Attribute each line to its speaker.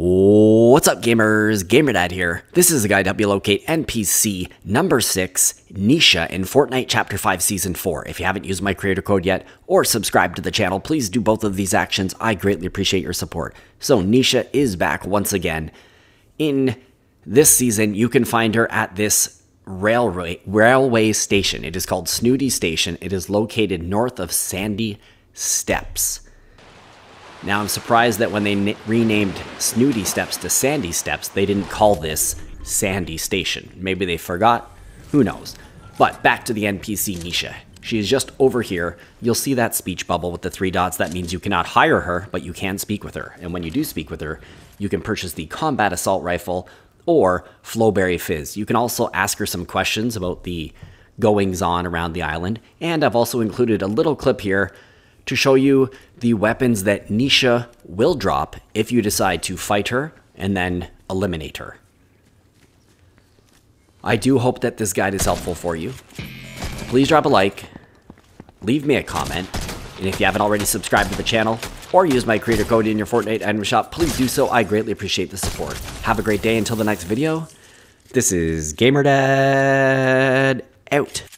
Speaker 1: What's up, gamers? GamerDad here. This is a guide to help you locate NPC number 6, Nisha, in Fortnite Chapter 5 Season 4. If you haven't used my creator code yet or subscribed to the channel, please do both of these actions. I greatly appreciate your support. So, Nisha is back once again. In this season, you can find her at this railway, railway station. It is called Snooty Station. It is located north of Sandy Steps. Now, I'm surprised that when they renamed Snooty Steps to Sandy Steps, they didn't call this Sandy Station. Maybe they forgot. Who knows? But back to the NPC Nisha. She is just over here. You'll see that speech bubble with the three dots. That means you cannot hire her, but you can speak with her. And when you do speak with her, you can purchase the Combat Assault Rifle or Flowberry Fizz. You can also ask her some questions about the goings on around the island. And I've also included a little clip here to show you the weapons that Nisha will drop if you decide to fight her and then eliminate her. I do hope that this guide is helpful for you. Please drop a like, leave me a comment, and if you haven't already subscribed to the channel or used my creator code in your Fortnite item shop, please do so. I greatly appreciate the support. Have a great day until the next video. This is GamerDad out.